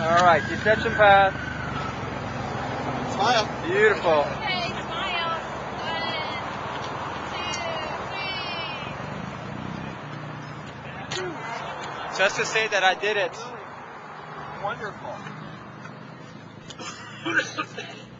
All right, deception path. Smile. Beautiful. Okay, smile. One, two, three. Just to say that I did it. Wonderful.